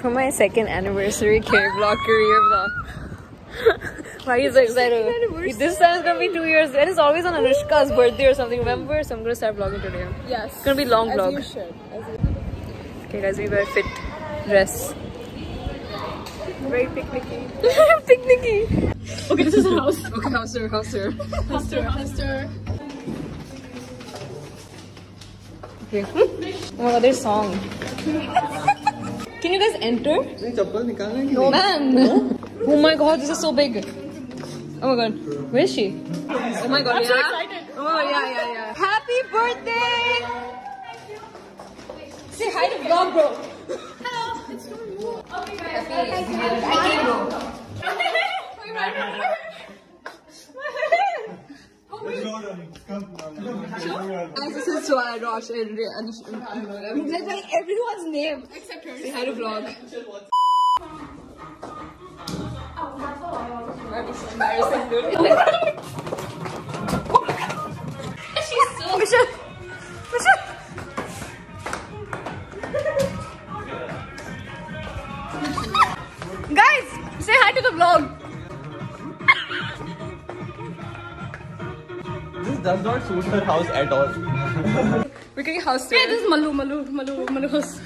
For my second anniversary care vlog career vlog. Why are you so excited? This time is gonna be two years and it's always on Anushka's birthday or something, remember? So I'm gonna start vlogging today. Yes. It's gonna be long As vlog. you should. As Okay guys, we wear fit dress. Very picnicky. Picnicky. Okay, this is a house. Okay, house tour, house tour. House tour, house tour. Okay. Oh my god, there's song. Can you guys enter? No man. Oh my god, this is so big. Oh my god, where is she? Oh my god, I'm yeah. so excited. Oh yeah, yeah, yeah. Happy birthday! Say hi to vlog, bro. Hello, it's Dory. Guys, this is Joanna Rosh and There's like everyone's name. Except hers. Say hi to vlog. Embarrassing. She's so. Michelle. Suit her house at all. We're getting house tour. Hey, this is Malu, Malu, Malu, Malu house.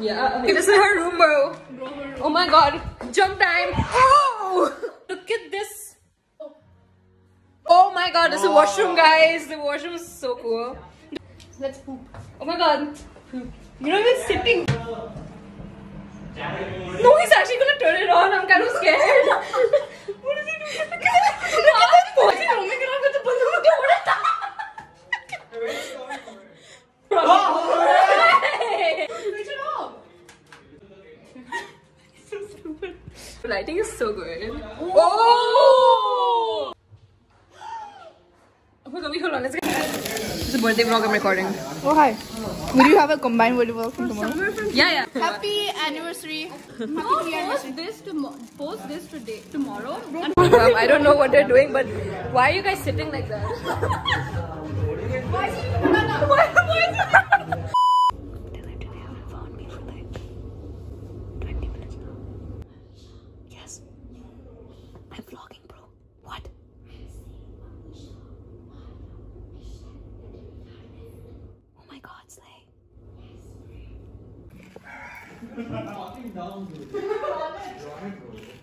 Yeah. Okay, this is her room, bro. Oh my god. Jump time. Oh! Look at this. Oh my god, this is a washroom, guys. The washroom is so cool. Let's poop. Oh my god. You're not even sitting. No, he's actually gonna turn it on. I'm kind of scared. what is he doing? Look at that. Look at that. What's he roaming around with the balloon? Hey! Switch it off. The lighting is so good. Oh! Oh my god, wait, hold on, let's get. It's a birthday vlog I'm recording. Oh, hi. Will you have a combined video vlog from tomorrow? Yeah, yeah. Happy anniversary. Happy anniversary. this tomorrow. Post this today, tomorrow. Um, I don't know what they're doing, but why are you guys sitting like that? Why is it? No, no. why, why is it? They literally haven't found me for like 20 minutes now. Yes. I'm vlogging, bro. What? Oh my god, Slay.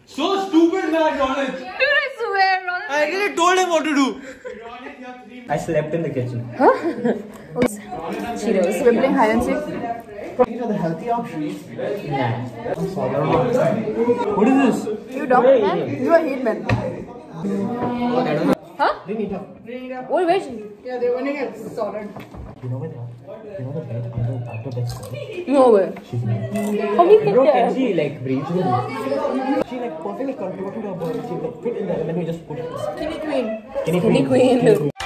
So stupid, man, Ronald. Dude, I swear, Ron. I really told him what to do. I slept in the kitchen. Huh? Cheetos. We're hide and seek. These are the healthy options. Nah. I'm sorry. Don't. What is this? You dumb man. You a hate man. Huh? They need a. What, where's she? Yeah, they're winning it solid. You know where they are? You know the bed under after that square? No way. She's there. How many Bro, fit can she like breathe? She like perfectly contorted her body. She like fit in there and then we just put it. Skinny queen. Skinny Skinny queen. With the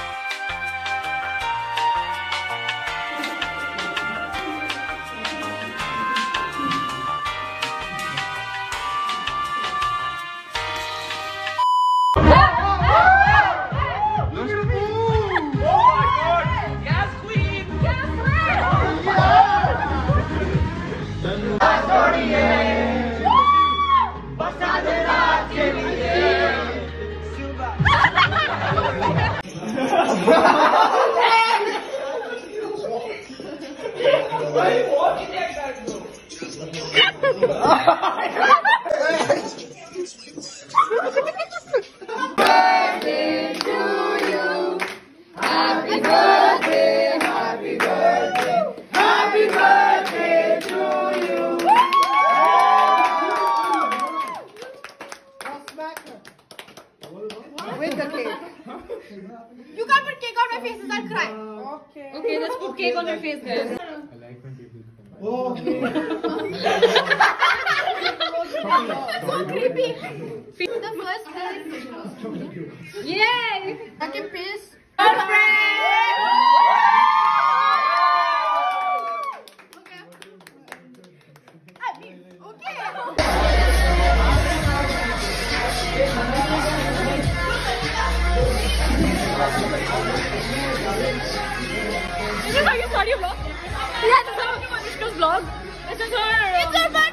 my face, I'll cry. Okay. Okay, let's put cake on her face, guys. So creepy. The first place. Yay! Second place. Okay. audio vlog? Yeah, this is vlog. This is our... It's our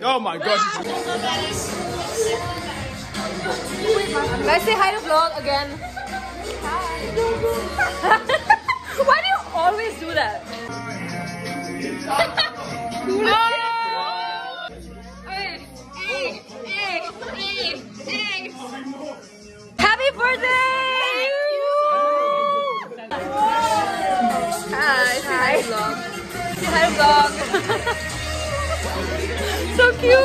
Oh my god. Guys, say hi to vlog again. Why do you always do that? Happy birthday! Hi, hi. Say hi to vlog. so cute.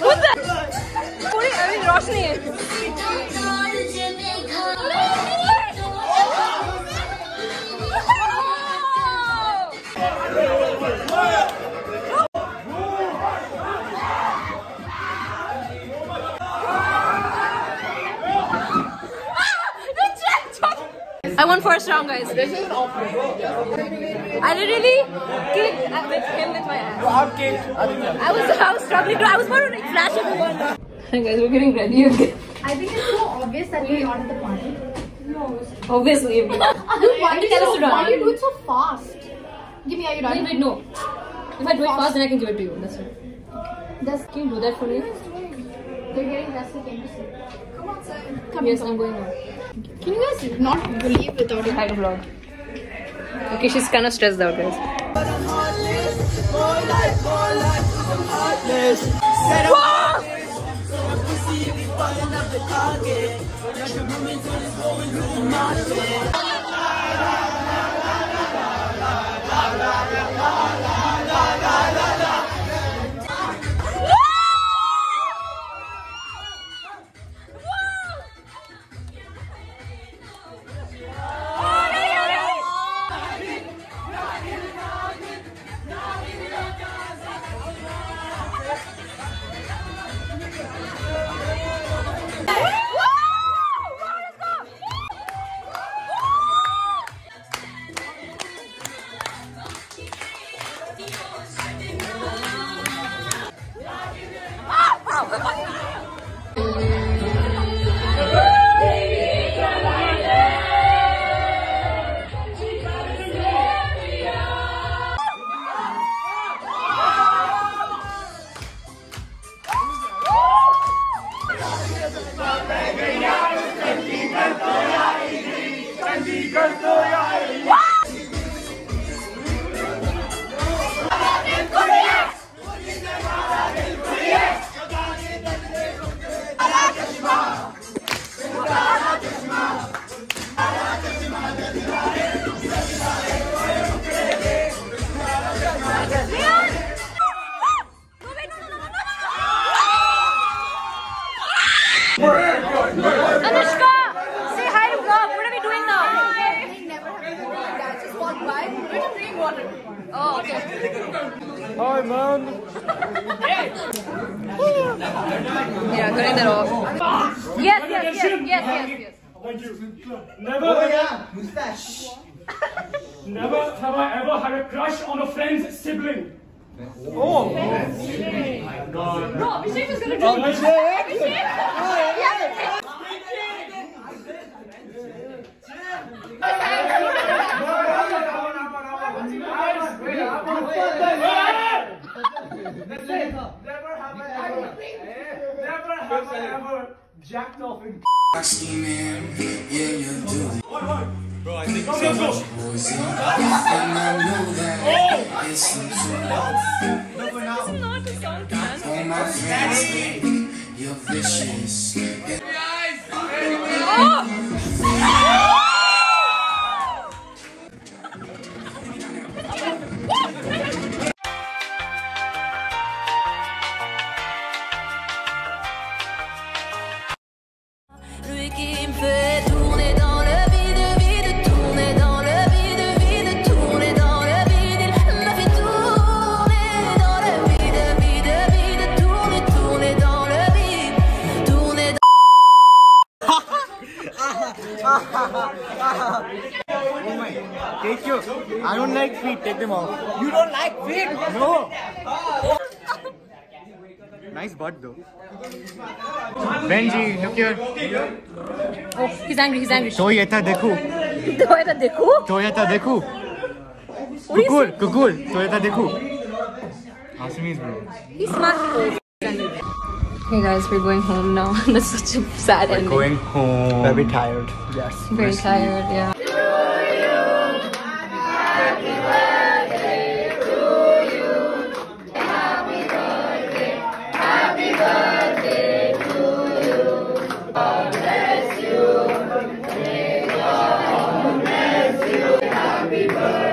What's that? पूरी अभी रोशनी है I won first round, guys. This is I literally kicked with him with my ass. I was I was struggling to I was about to like flash everyone. Hey guys, we're getting ready again. I think it's so obvious that we're not at the party. No. Obviously. Why, Why do tell us you, to run? why do you do it so fast? Give me, are you Wait, done? wait, no. If I do it fast, then I can give it to you. That's it. That's, Can you do that for me? they're getting dressed again. Come on, sir. Come Yes, here. I'm going now. Can you guys not believe without a Hi to vlog. Okay, she's kind of stressed out, guys. Anushka, water. Oh, okay. Hi, man. Yeah, cutting that off. Yes, yes, yes, yes, yes, yes. Thank you. Never, oh, never have I ever had a crush on a friend's sibling. Oh. oh Bro, Abhishek is gonna oh, do Never have I ever, never have I ever jacked off in. Scheming, yeah, you do. Bro, I think Go, go, go. Know that it's some truth. not a song dance. All my friends think you're vicious. Don't like feet. Take them off. You don't like feet? No. nice butt though. Benji, look here. Oh, he's angry. He's angry. Toyota dekhu. Toyota dekho. Toyota dekhu. Kukur, kukur. Toyota dekhu. Assamese bro. He's smart. Hey guys, we're going home now. That's such a sad ending. Going home. Very tired. Yes. Very tired. Yeah. Bye.